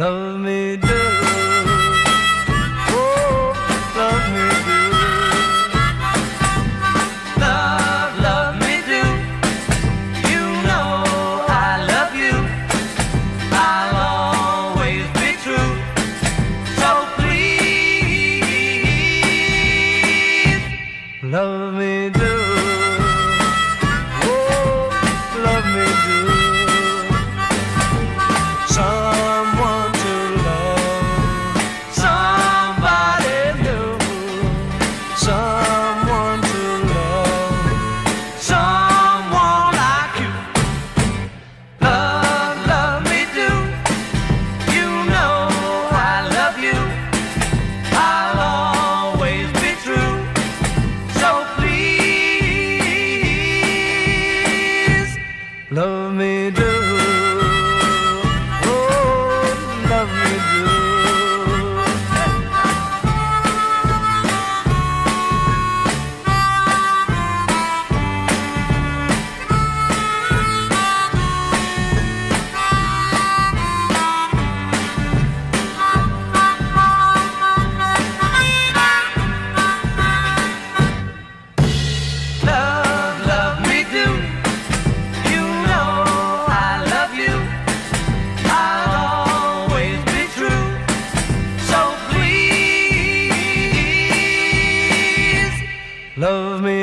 Love me do, oh, love me do. Love, love me do. You know I love you. I'll always be true. So please, love me. Love me Love me